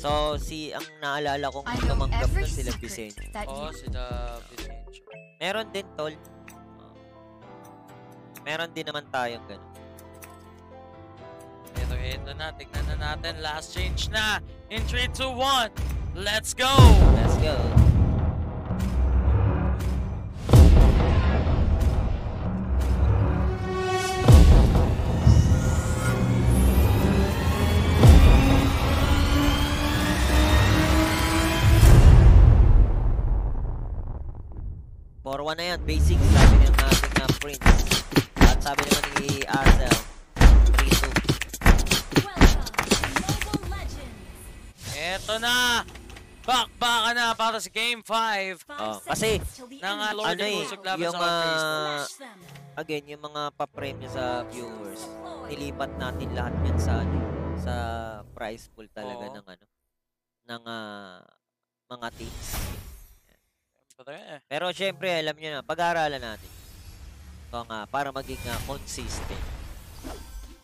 So, si, ang naalala kong tumanggap nun sila that Oo, you sila Vicencio. Meron din, tol. Oh. Meron din naman tayong ganun. Pero ito na, tignan na natin. Last change na. In 3, 2, 1. Let's go! Let's go. For one na yan, basic sabi ng ating uh, Prince. At sabi naman ni Arcel, 3-2. Welcome to Mobile Legends. Eto na! Bakbaka na para sa Game 5. Five Oh, kasi, end uh, Lord ano eh, ng yung, them. again, yung mga pa-premyo sa viewers, nilipat natin lahat yan sa ano, sa prize pool talaga Oo. ng ano ng ah, mga teams. Pero syempre, alam niyo na, pag-aaralan natin. Ito nga, para maging ah, consistent.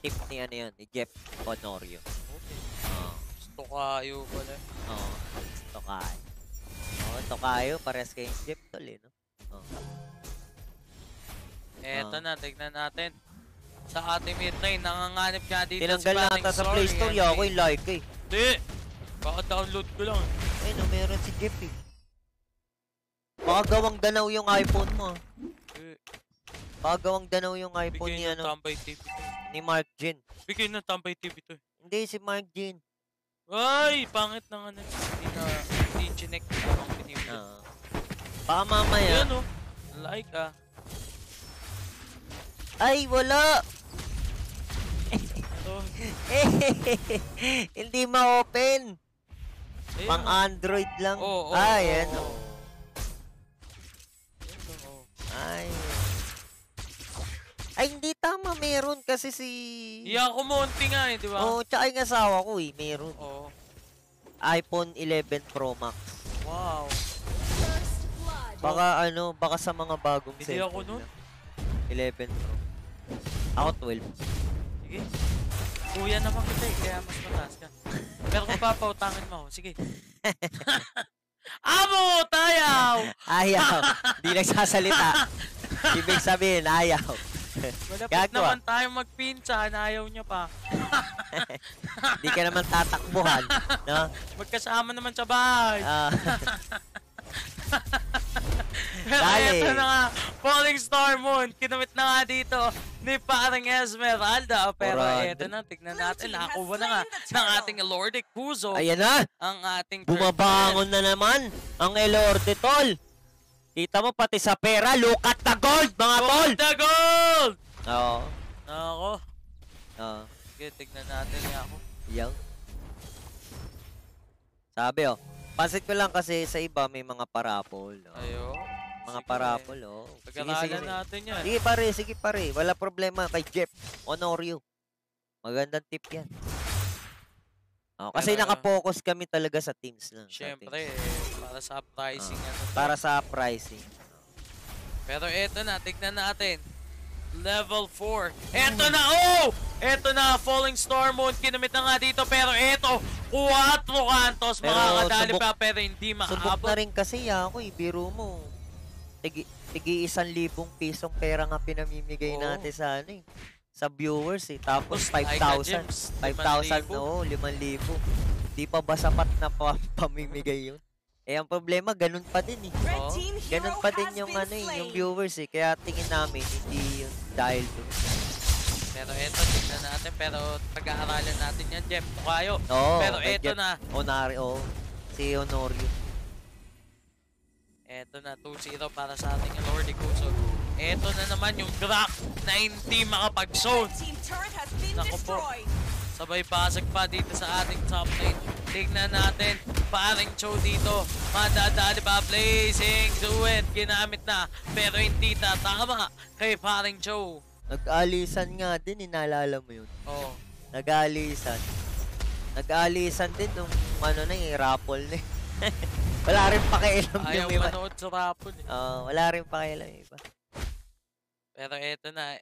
Tip ni ano yun, ni Jeff Honorio. Okay. Oo. Gusto kayo pala. Oo. Tokayo. Oo, Tokayo, pares kayong Jeff tol eh, no? Oo. Eto Ah. na, tignan natin. Sa ating mid lane, nanganganib nga dito Tinanggal si na ata sa Play Store, ako we- yung like eh. Hindi! Baka download ko lang. Ay, no, meron si Jeff eh. Baka gawang danaw yung iPhone mo. ah. Eh, danaw yung iPhone ni, Bigay ng ano, Tambay TV to. ni Mark Jin. Bigay ng Tambay TV to. Hindi, si Mark Jin. Ay! Pangit ng ano. Hindi na, hindi chinek ang pinili. Ah. Baka mamaya. Yan o. Like ah. Ay, wala! Ito. Hindi ma-open. Pang oh. Android lang. Oo, oo, Ay, oo, ano. oo. Ay. Ay, hindi tama. Meron kasi si... Iya ko monti nga eh, di ba? Oo, oh, tsaka yung asawa ko eh. Meron. Oo. iPhone 11 Pro Max. Wow. Baka ano, baka sa mga bagong Hindi ako nun. lang. 11 Pro. Ako 12. Sige. Kuya naman kita eh, kaya mas mataas ka. Pero kung papautangin mo ako, sige. Amo! Tayaw! Ayaw. Hindi nagsasalita. Ibig sabihin, ayaw. Malapit naman tayo magpinsan, ayaw niya pa. Hindi ka naman tatakbuhan. No? Magkasama naman sa bahay. Ah. Pero Dali. ito na nga, Falling Star Moon, kinamit na nga dito ni parang Esmeralda. Pero Orando. ito na, tignan natin, nakakuha na nga ng ating Lordic Puzo Ayan na. ang ating Bumabangon na naman ang Elorde, tol. Kita mo pati sa pera, look at the gold, mga man. tol. the gold! Oo. Ako, Oo. sige, tignan natin niya ako. Yang. Sabi oh. Pansin ko lang kasi sa iba may mga parapol. Oh. Ayo. Mga Sige. parapol, oh. Sige. natin yan. Sige pare, sige pare. Wala problema kay Jeff Honorio. Magandang tip yan. Oh, kasi Pero- nakapokus kami talaga sa teams lang. Siyempre, teams. para sa pricing ano. to. Para sa pricing. Pero eto na, tignan natin. Level 4. Eto na, oh! Eto na, Falling Star Moon. Kinamit na nga dito. Pero eto, 4 kantos. Pero Makakadali subok- pa, pero hindi Subok na rin kasi ako eh, biro mo. Tigi, tigi isang libong pisong pera nga pinamimigay Oo. natin sa ano eh. Sa viewers eh. Tapos Like 5,000. Gems, 5,000 5,000. oo, 5,000. Di pa ba sapat na pa, pamimigay yun? Eh, ang problema, ganun pa din eh. Hero Ganun pa din yung ano eh, yung viewers eh. Kaya tingin namin, hindi yun dahil doon. Pero eto, tignan natin. Pero pag-aaralan natin yan, Jeff. Tukayo. Oo, Pero kay eto Jeff na. Honari, oo. Si Honorio. Eto na, 2-0 para sa ating Lordy Kuso. Eto na naman yung Grak na hindi makapag-zone. Red team turret has been Naku po. Sabay basag pa dito sa ating top lane. Tignan natin, paring Cho dito. Madadali pa, blazing it. Ginamit na, pero hindi tatama kay paring Cho. Nag-alisan nga din, inaalala mo yun. Oh, Nag-alisan. Nag-alisan din nung ano na yung raffle na eh. wala rin pakialam ayaw yung iba. manood sa rapon eh. Oo, wala rin pakialam yung iba. Pero eto na,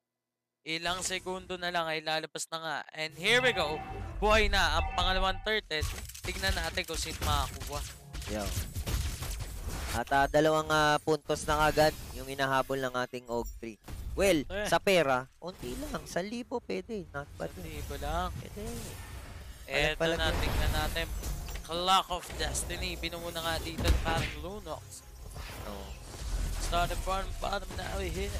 ilang segundo na lang ay lalabas na nga. And here we go. Buhay na ang pangalawang turtle. Tignan natin kung sino makakuha. Yo. At ah, dalawang ah, puntos na agad yung inahabol ng ating Og 3. Well, Eh. sa pera, unti lang. 1,000 pwede. Not bad. Hindi ko lang. Pwede. Eto na, yun. tingnan natin. Clock of Destiny. Binumuna nga dito ng parang Lunox. Oh. Started from bottom now we here.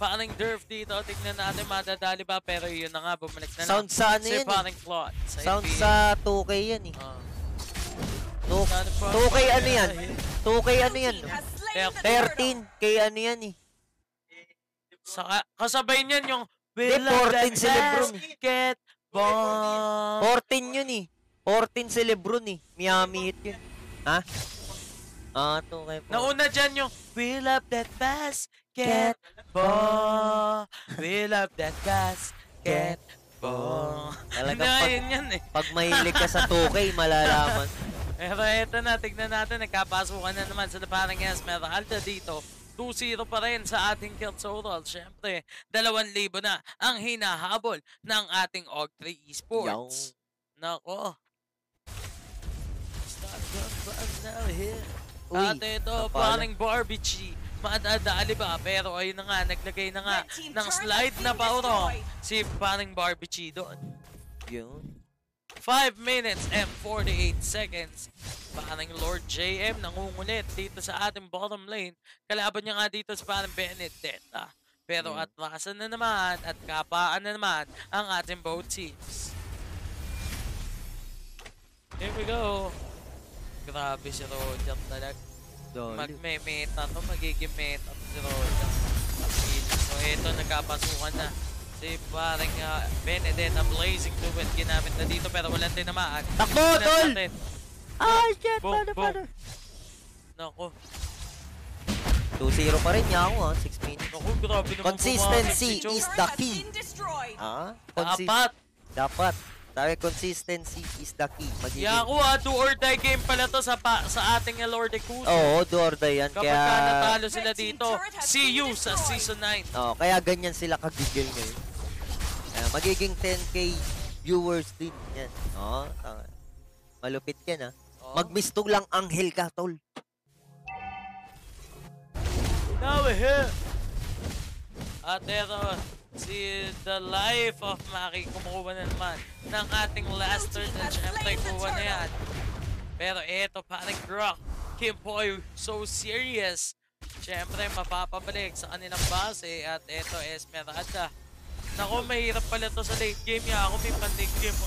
Parang Durf dito. Tingnan natin madadali ba. Pero yun na nga, bumalik na lang. Sound sa ano Si yan eh. Claude. Sa Sound NBA. sa 2K yan eh. Started from 2K bottom ano now yan? here. 2K Blue ano yan? team has slain Kaya the turtle. 13K ano yan eh. Saka, kasabay niyan yung We love 14 that si Lebron eh. basketball. 14 yun eh. 14 si Lebron eh. Miami Heat yun. Ha? Ah, 2K po. Nauna dyan yung We love that basketball. We love that basketball. Talagang Na, pag, yun yan eh. pag mahilig ka sa 2K, malalaman. Pero eto na, tignan natin, nagkapasukan na naman sa parang Esmeralda dito. 2-0 pa rin sa ating kill total. Siyempre, 2,000 na ang hinahabol ng ating OG3 Esports. Nako. Start the buzz now here. Uy, At ito, napala. parang Barbie Madadali ba? Pero ayun na nga, naglagay na nga ng slide na paurong si parang Barbie doon. Yun. 5 minutes and 48 seconds. Parang Lord JM nangungulit dito sa ating bottom lane. Kalaban niya nga dito sa parang Benedetta. Pero Hmm. atrasan na naman at kapaan na naman ang ating both teams. Here we go. Grabe si Roger talaga. Magme-meta to, magiging meta to si Roger. So ito, nagkapasukan na. Si parang uh, Benedetta blazing to it. Ginamit na dito pero walang tinamaan. Takbo, tol! Ah, shit! Boom, Paano, boom. paano? Naku, 2-0 pa rin niya ako ah. 6 minutes. naku, grabe naman Consistency is the key. Ah? Dapat. Dapat. Sabi, consistency is the key. Magiging... Yaku ah, do or die game pala to sa, pa, sa ating Lord Kuso. Oo, do or die yan. Kapag Kaya... ka natalo sila dito, see you sa. Season 9. Oh, kaya ganyan sila kagigil ngayon. Kaya magiging 10k viewers din yan. Oo, tama. Malupit yan ah. Oh. Magmistog lang anghel ka, tol. Now we're here. At ito, si The Life of Maki kumukuha na naman ng ating last turn na syempre kuha na yan. Pero ito parang Grok, Kim Boy, so serious. Syempre mapapabalik sa kanilang base at ito Esmeralda. Nako, mahirap pala to sa late game niya. Ako may pan-late game.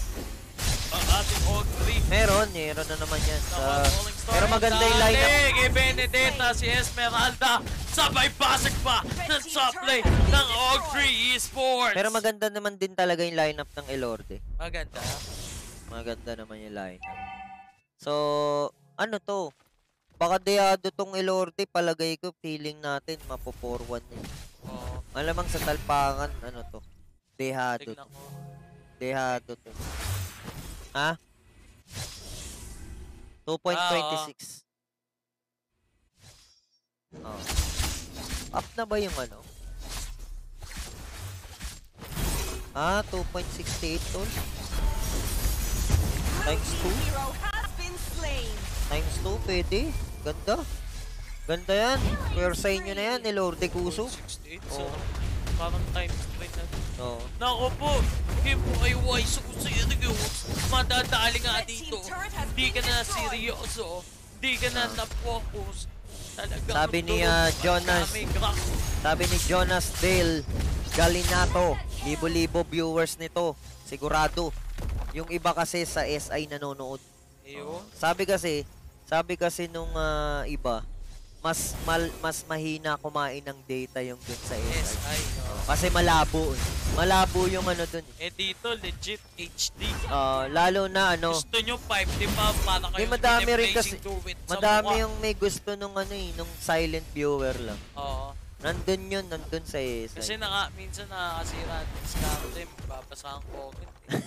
Ang ating Og 3. Meron, meron na naman yan. Sa... Pero maganda yung lineup. Kay Benedetta, si Esmeralda. Sabay basag pa ng top lane ng Og3 Esports. Pero maganda naman din talaga yung lineup ng Elorde. Maganda. Maganda naman yung lineup. So, ano to? Baka deado tong Elorde, palagay ko, feeling natin, mapo-4-1 na yun. Oo, Malamang sa talpangan, ano to? Dehado. ko. Dehado to. Ha? 2.26. Oh. Up na ba yung ano? Ah, 2.68 tol. Times 2? Hero has been slain. Times 2, pwede. Ganda. Ganda yan. Pero sa inyo na yan, ni Lord de Cuso. 68, so parang times 3 na. Oo. Nako po, Kim ay wise so serious. Madadali nga Red team dito. Di ka na seryoso. Di ka na na-focus. Talaga. Sabi ni, ah, Jonas, Sabi ni Jonas Dale Galinato, libo-libo viewers nito. Sigurado. Yung iba kasi sa SI nanonood. Ayun. Sabi kasi, sabi kasi nung ah, iba, mas mal, mas mahina kumain ng data yung dun sa SI. SI. no? Kasi malabo. eh. Malabo yung ano dun. eh. Eh dito, legit HD. Ah, lalo na ano, Gusto nyo 5 di ba? Para kayo Eh, madami rin kasi- madami yung may gusto nung ano eh, nung silent viewer lang. Oo. Nandun yun, nandun sa SI. Kasi naka, minsan nakakasira ng scam din. Babasa ang comment. eh.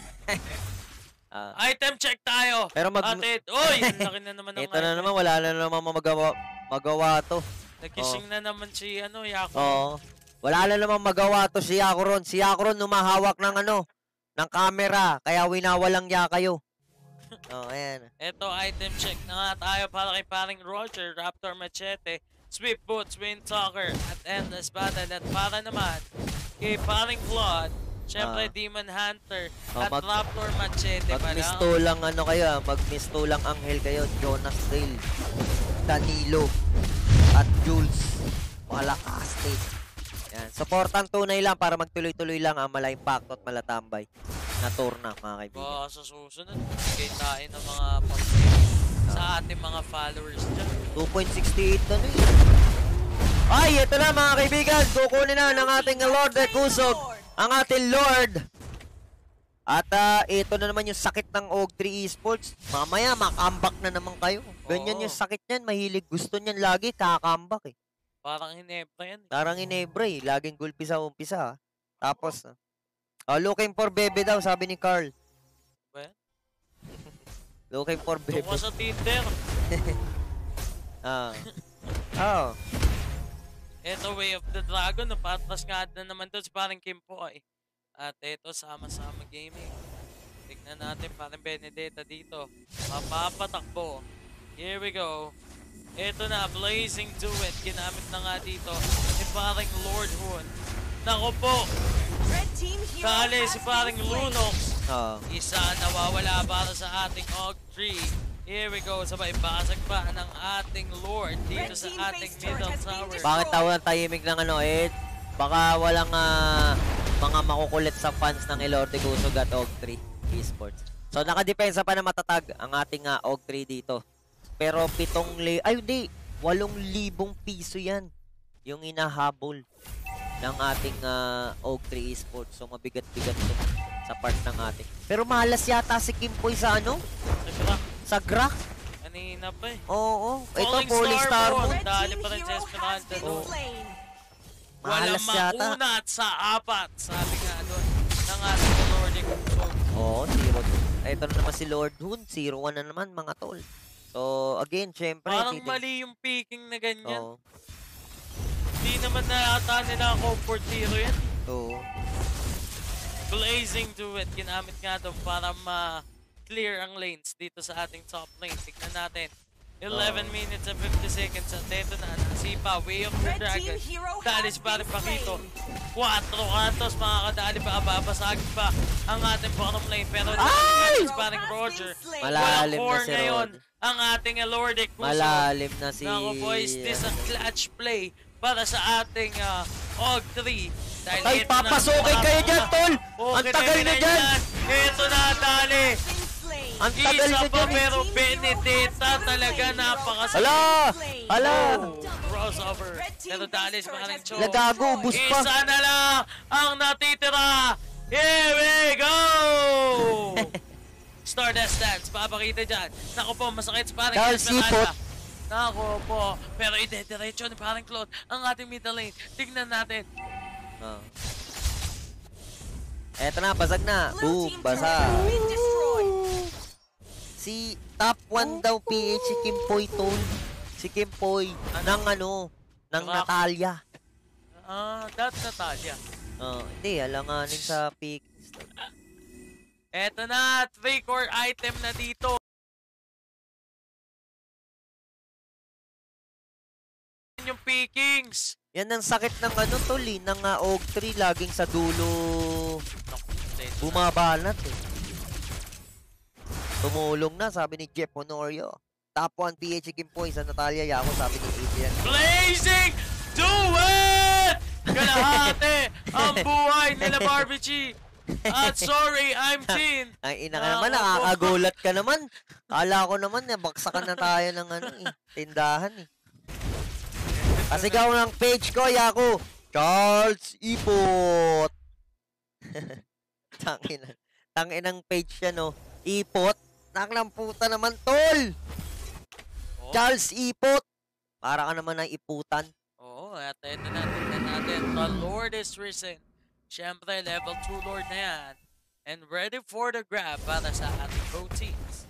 Ah, Item check tayo! Pero mag- Ate, uy! Laki na naman ng ito na naman, wala na naman magawa, magawa to. Nagising na naman si ano, Yako. Oo. Wala na namang magawa to si Yakuron. Si Yakuron numahawak ng ano, ng camera. Kaya winawalang niya kayo. Oh, ayan. Ito, item check na nga tayo para kay paring Roger, Raptor Machete, Sweep Boots, Wind Talker, at Endless Battle. At para naman kay paring Claude, syempre Ah. Demon Hunter, Oh, at mag- Raptor Machete pa lang. Magmisto lang ano kayo, ah, magmisto lang Anghel kayo, Jonas Dale, Danilo, at Jules. Malakaste. Yan. Supportan tunay lang para magtuloy-tuloy lang ang mala impact at malatambay na tour na mga kaibigan. Baka sa susunod, bigay tayo ng mga pag sa ating mga followers dyan. 2.68 na eh. Ay, ito na mga kaibigan. Kukunin na ng ating Lord Recusog. Ang ating Lord. At ah, ito na naman yung sakit ng Og3 Esports. Mamaya, makambak na naman kayo. Ganyan Oo. yung sakit niyan. Mahilig gusto niyan lagi kakambak eh. Parang hinebra yan. eh. Tarang inebra eh. Laging gulpi sa umpisa. ah. Tapos, ah, oh, looking for bebe daw, sabi ni Carl. Ba yan? Looking for Doon bebe. ka sa Tinder. Ah. Oh. Ito, Way of the Dragon. Napatras nga na naman to si parang Kimpo ay. At ito, sama-sama gaming. Tignan natin parang Benedetta dito. Mapapatakbo. Here we go. Ito na, Blazing Do It. Ginamit na nga dito ni parang Lord Hoon. Nako po, has si slain. Lunox. Oh. Isa nawawala para sa ating Og 3. Here we go. Sabay basag pa ng ating Lord dito sa ating middle tower. Bakit tawa ng tahimik ng ano eh? Baka walang ah, mga makukulit sa fans ng Elorde Gusog at Og3 Esports. So nakadepensa pa na matatag ang ating uh, Og3 dito. Pero pitong li... Ay hindi! Walong libong piso yan. Yung inahabol ng ating uh, Og3 Esports. So mabigat-bigat to sa part ng ating. Pero malas yata si Kimpoy sa ano? Nagkrak. Sa Grak? Kanina pa eh. Oo. Ito, Falling Star. Red Dali team pa rin sa hero has Esperanza been doon. slain. Walang Malas yata. mauna at sa apat. Sabi nga doon ng ating Nordic. Oo, zero. Ito na naman si Lord Hoon. Zero one na naman, mga tol. So, again, syempre. Parang titig- mali yung picking na ganyan. Oo. Hindi naman na ata nila comfort zero yan. Oo. Blazing to it. Ginamit nga doon para ma-clear ang lanes dito sa ating top lane. Tignan natin. 11 Oh. minutes and 50 seconds at ito na nasipa Way of the Dragon Dalis pa rin pakito slain. 4 kantos mga kadali pa babasagin pa ang ating bottom lane pero! Dalis pa rin Roger. Malalim na si ngayon Rod. ang ating Elordic Puso Malalim na si... Nako boys, this a clutch play para sa ating uh, Og 3 dahil Ay, papasukin kayo dyan, tol! Ang tagal na dyan! Ito na, dali! Ang tagal Isa pa dyan! eh. pero Benedetta talaga napakasakit. Hala! Hala! Oh, crossover. Pero dalis base pa turret rin has Cho. Nagago, destroyed. bus pa. Isa na lang ang natitira. Here we go! Stardust Dance, papakita dyan. Naku po, masakit sa parang Esmeralda. Sipot. Naku po, pero ide-diretso ni parang Claude ang ating middle lane. Tignan natin. Oo. Eto na, basag na. Boom, basa. destroyed. Si top 1 daw PH si Kimpoy tol. Si Kimpoy ng ano, ng Rock. Natalia. Ah, that's Natalia. Oh, hindi, alanganin sa pick. Eto na, 3 core item na dito. yung pickings. Yan ang sakit ng ano tol eh, ng uh, Og 3 laging sa dulo bumabanat eh. Tumulong na, sabi ni Jeff Honorio. Top 1 PH si Kimpoy sa Natalia Yako, sabi ni Adrian. Blazing! Do it! Kalahati ang buhay nila Barbie At sorry, I'm Tin. Ay, ina ka Ah, naman, nakakagulat ka naman. Kala ko naman, nabaksakan na tayo ng ano eh, tindahan eh. Pasigaw ng page ko, Yako. Charles Ipot. Tangin Tangin ng page siya, no? Ipot. Naklang puta naman, tol. Oh, Charles Ipot. Para ka naman ng iputan. Oo, at ito na, tingnan natin. The Lord is risen. Siyempre, level 2 Lord na yan. And ready for the grab para sa ating teams.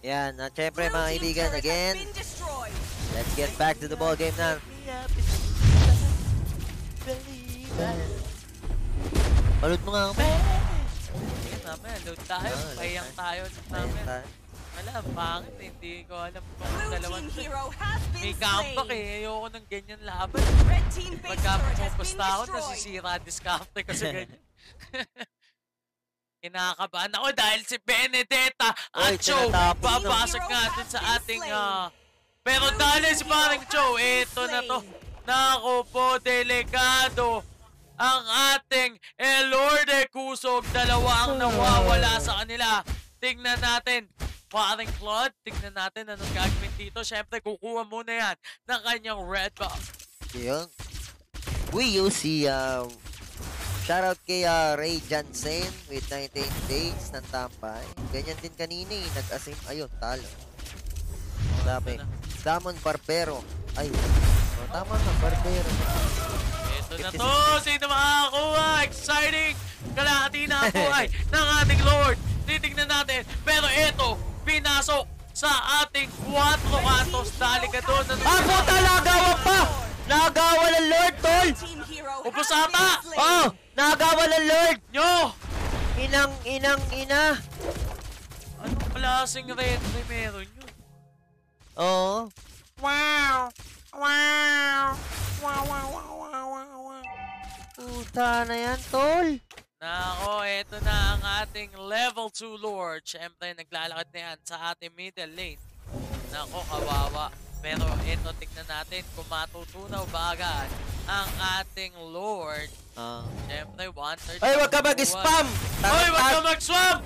Yan, at syempre mga kaibigan, again, let's get back to the ball game na. Palud mo nga ako. Mamaya load tayo. Ah, load Pahiyang tayo. Ta- Wala, pangit. eh. Hindi ko alam kung dalawang may comeback eh. Ayoko ng ganyan laban. Pagka pupusta ako, nasisira discarte kasi ganyan. Kinakabahan ako dahil si Benedetta at Joe babasag natin sa ating ah, pero dahil si parang Joe, eto na to. Nako po, delikado ang ating Elorde Kusog. Dalawa ang nawawala sa kanila. Tingnan natin. Paring Claude, tingnan natin anong gagawin dito. Siyempre, kukuha muna yan ng kanyang red box. Yun. We use si um, shoutout kay uh, Ray Jansen with 19 days ng tampay. Ganyan din kanina eh. Nag-asim. Ayun, talo. Sabi. Ito na. Damon Barbero. Ay. Oh, tama na, Barbero. Ito na to. Sino makakakuha? Exciting! Kalahati na ang buhay ng ating Lord. Titignan natin. Pero ito, pinasok sa ating 4 kantos. Dali ka doon. Ano Ah, puta! Nagawa pa! Nagawa ng Lord, tol! Has ata! Oh! Nagawa ng Lord! Nyo! Inang, inang, ina! Anong klaseng red meron yun? Oo. Wow! Wow, wow, wow, wow, wow, wow. Puta na yan, tol! Nako, eto na ang ating level 2 Lord. Siyempre, naglalakad na yan sa ating middle lane. Nako, kawawa. Pero eto, tignan natin kung matutunaw ba agad ang ating Lord. Ah. Siyempre, 130. Ay, wag ka mag-spam! Hoy, wag ka mag-swam!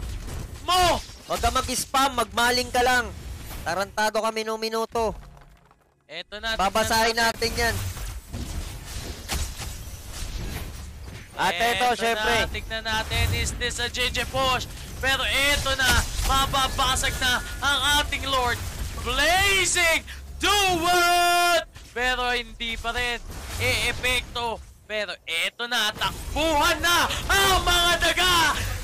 Mo! wag ka mag-spam, magmaling ka lang. Tarantado kami nung minuto. Eto na. Babasahin tignan natin yan. At ito, syempre. Na, tignan natin, is this a JJ push? Pero eto na, mababasag na ang ating Lord. Blazing! Do it! Pero hindi pa rin e-epekto. Pero eto na, takbuhan na ang mga daga!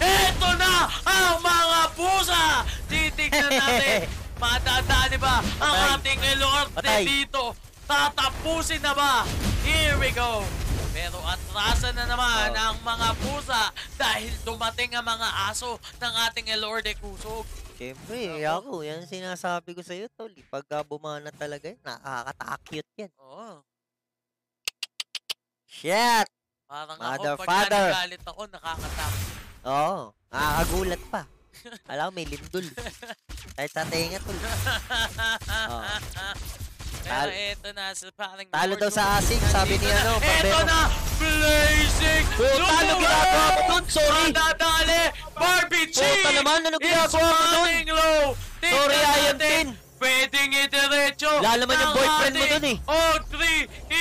Eto na ang mga pusa! Titignan natin, madadali ba ang Patay. ating Lord Patay. dito? Tatapusin na ba? Here we go! Pero atrasan na naman Oh. ang mga pusa dahil dumating ang mga aso ng ating Elorde Kusog. Siyempre, ako, yan sinasabi ko sa'yo, tol. Pagka bumana talaga yan, nakakatakot yan. Oo. Shit! Parang Mother, ako, pag father. nagalit ako, nakakatakot. Oo, nakakagulat pa. Alam may lindol. Kahit sa tenga, tol. Pero eto na, sa parang Talo daw sa asing, sabi ni ano. Eto na! Blazing! Puta, ano ginagawa mo dun? Sorry! Madadali! Barbie G! Puta naman, ano ginagawa mo dun? Sorry, I am natin. tin. Pwedeng itiretso. Lalo naman yung ng boyfriend mo dun eh. Og3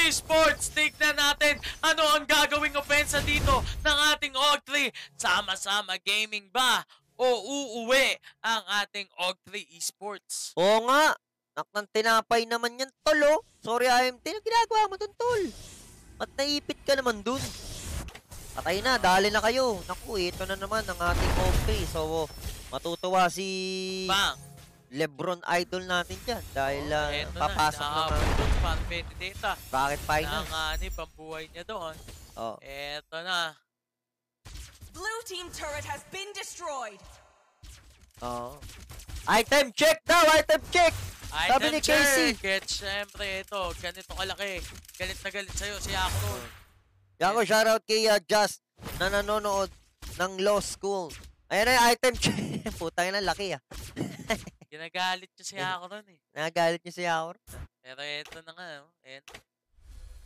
Esports. Tignan natin ano ang gagawing opensa dito ng ating Og3. Sama-sama gaming ba? O uuwi ang ating Og3 Esports? Oo nga. Naknang tinapay naman yan, tol, oh. Sorry, IMT. Ano ginagawa mo dun, tol? At naipit ka naman dun. Patay na, dali na kayo. Naku, ito na naman ang ating okay. So, matutuwa si Bang! Lebron idol natin dyan. Dahil uh, Eto papasok na, na inaabot mga dun para Benedetta. bakit final. Nanganib ang buhay niya doon. Oh. Eto na. Blue team turret has been destroyed. Oh. Item check daw, item check. Sabi Item ni Casey. At syempre, ito, ganito kalaki. Galit na galit sa'yo si Akron. Yako, shoutout kay uh, Just na nanonood ng law school. Ayan na yung item check. Putang na, laki ah. Ginagalit niya si Eh. Akron eh. Nagalit niya si Yaor. Pero ito na nga, oh. Ayan.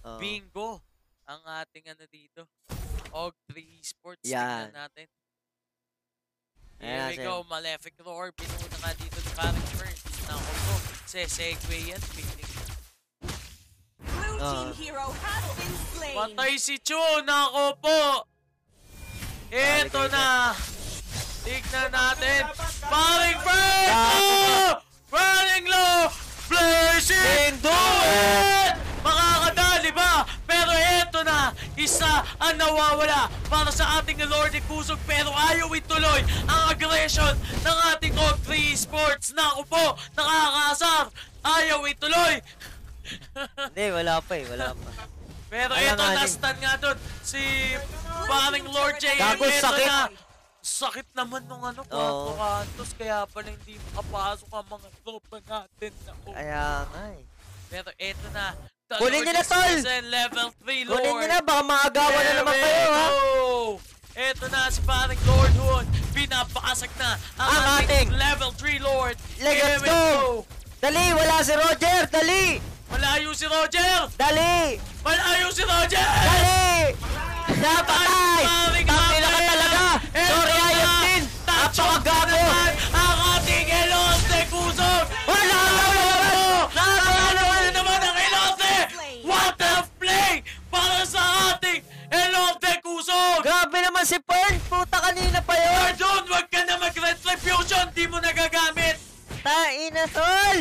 Oh. Bingo ang ating ano dito. Og3 Esports. Yan. Natin. Ayan Here we na siya. go. Malefic Roar. Pinuna nga dito ni Parang Burns. Nako po. Se segue yan. Piling. Blue Ah. team hero has been slain. Patay si Chu. Nako po. Ito na. Tignan natin. Paring Oh! Running low! Blazing! Endo! Pero eto na, isa ang nawawala para sa ating Lordy Kusog pero ayaw ituloy ang aggression ng ating Og3 Sports. Naku po, nakakaasar. Ayaw ituloy. Hindi, wala pa eh, wala pa. pero Alanganin. eto, nastan nga doon si paring Lord J. Gago, sakit. na, Sakit naman nung ano, Oo. Quattro Cantos, kaya pala hindi makapasok ang mga tropa natin. Naku. Kaya nga eh. Pero eto na. The Kunin niyo na, tol! Level 3, Lord. Kunin nyo na, baka maagawan na naman kayo ha. Eto na si paring Lord Hood. Pinapakasag na ang, Ang ating, ating level 3 Lord. Let's go! Dali, wala si Roger! Dali! Malayo si Roger! Dali! Malayo si Roger! Dali! Napatay! Paring Tangina ka talaga! Sorry, na! ayos din! Na Napakagago! Ang ating Elote Kusog! Wala na ating Elote Kusog! Grabe naman si Pern! Puta kanina pa yun! Pardon, wag ka na mag-retribution! Di mo nagagamit! Tain na, tol!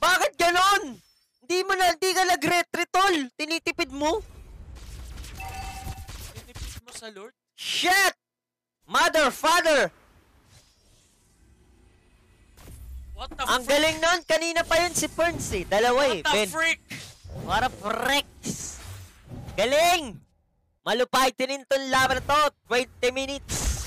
Bakit ganon? Hindi mo na, hindi ka nag-retry, tol! Tinitipid mo? Tinipis mo sa Lord? Shit! Mother, father! What the Ang frick? galing nun! Kanina pa yun si Perns eh. Dalawa eh. What the Ben. freak? What a freaks! Galing! Malupay tininton laban na to. 20 minutes.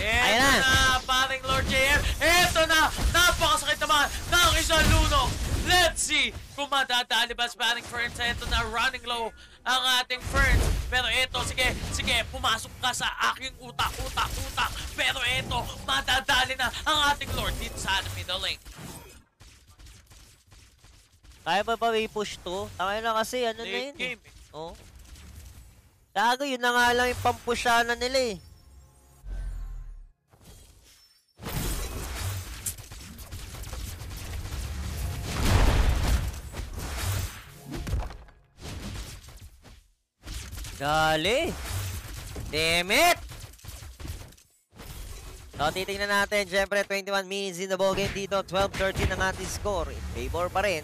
Eto Ayan na. na, paring Lord JM. Eto na, napakasakit naman ng isang luno. Let's see kung madadali ba si paring Ferns. Eto na, running low ang ating Ferns. Pero eto, sige, sige, pumasok ka sa aking utak, utak, utak. Pero eto, madadali na ang ating Lord dito sa middle lane. Kaya pa ba push to? Takay na kasi ano na Late yun eh. game. eh. Oh. Gago, yun na nga lang yung pampusyanan nila eh. Gali! Damn it! So, titingnan natin. Siyempre, 21 minutes in the ball game dito. 12-13 ang ating score. In favor pa rin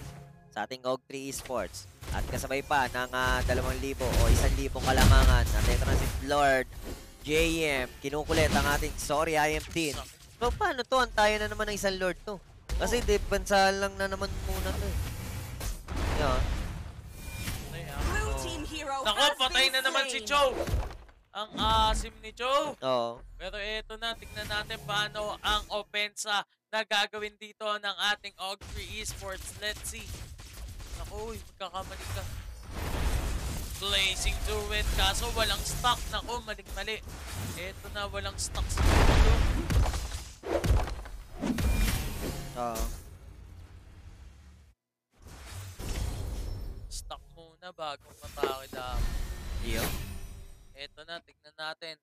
sa ating OG3 Esports. At kasabay pa ng uh, 2,000 o 1,000 kalamangan. Na si Lord JM. Kinukulit ang ating Sorry I am Teen. So, paano to? Antayo na naman ng isang Lord to. Kasi depensa lang na naman muna to. Yan. Ah. Team hero Nako, patay na naman si. Joe. Ang asim ni Joe. Oo. Pero eto na, tignan natin paano ang opensa na gagawin dito ng ating Og3 Esports. Let's see. Uy, magkakamali ka. Blazing to it, kaso walang stock. Naku, maling-mali. Eto na, walang stock sa mundo. Oo. Stock muna bago matake dapat. Yun. Eto na, tignan natin.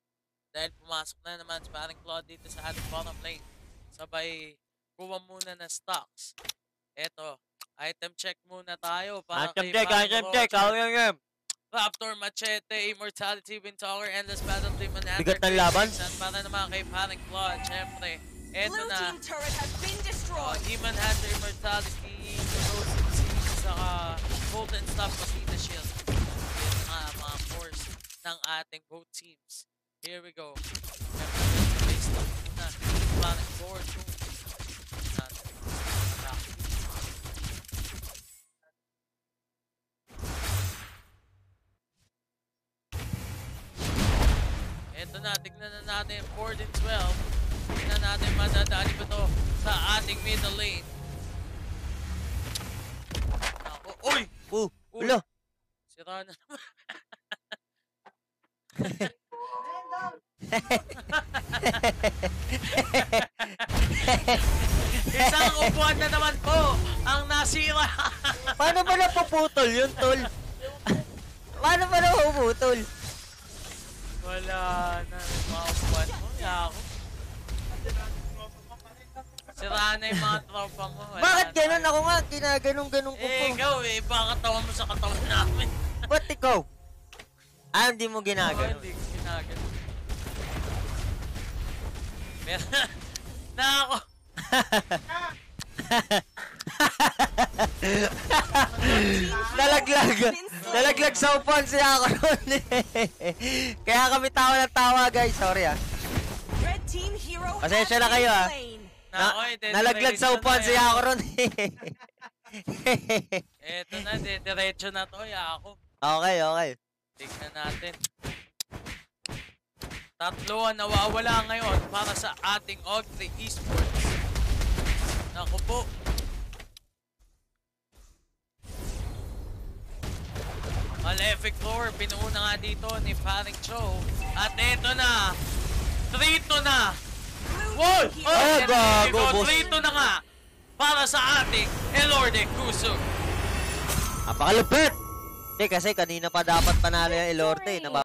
Dahil pumasok na naman si paring Claude dito sa ating bottom lane. Sabay, kuha muna ng stocks. Eto, item check muna tayo. Para Item check, item check. How yung game? Raptor, Machete, Immortality, Windtalker, Endless Battle, Demon Hunter, Bigat ng laban. Para naman kay paring Claude, syempre. Eto Blue na. team turret has been Oh, destroyed. Demon Hunter, Immortality, Corrosive Seas, saka Golden Staff, Mosquito Shield. Yan nga ang mga force ng ating both teams. Here we go. Base lang muna. Planning forward. Boom. Natin. Back. Ito na, tignan na natin 4 and 12. Tignan natin madadali ba to sa ating middle lane. Ako, uy! Uy. ulo. Sira na naman. Isang upuan na naman po ang nasira. Paano ba napuputol yun, tol? Paano ba napuputol? Wala na. Mga upuan mo. Yako. Sira na yung mga tropa mo. Wala Bakit na. ganun? Ako nga, ginaganong-ganong ko Eh, po. ikaw eh. Baka katawan mo sa katawan namin. Ba't ikaw? Ah, hindi mo Ako ginaganon. hindi ko ginagano. Pero, na ako. Nalaglag. Nalaglag sa upuan siya ako nun eh. Kaya kami tawa ng tawa guys. Sorry ah. Red team hero Pasensya na kayo, ah. Na, Na, eh, nalaglag sa upuan na siya yan. ako ron eh. Eto na, diretso na to, ya ako. okay, okay. Tignan natin. Tatlo ang nawawala ngayon para sa ating Og3 Esports. Naku po. Malefic Floor, pinuuna nga dito ni Paring Cho. At eto na, 3 na. Blue Wall! team Oh, hero. gago, boss. 3 na nga para sa ating Elorde Kusug. Napakalupit! Hindi kasi kanina pa dapat panalo yung Elorte. Naba